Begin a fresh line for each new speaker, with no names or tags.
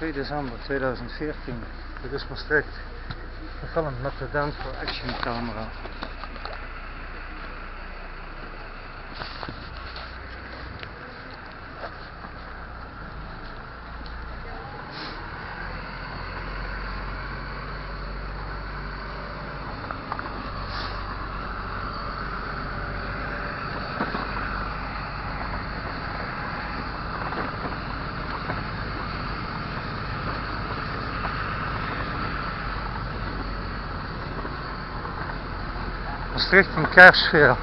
2 december 2014. Dit is Maastricht. Gefilmd met de Dance for Action camera. Maastricht in kerstsfeer.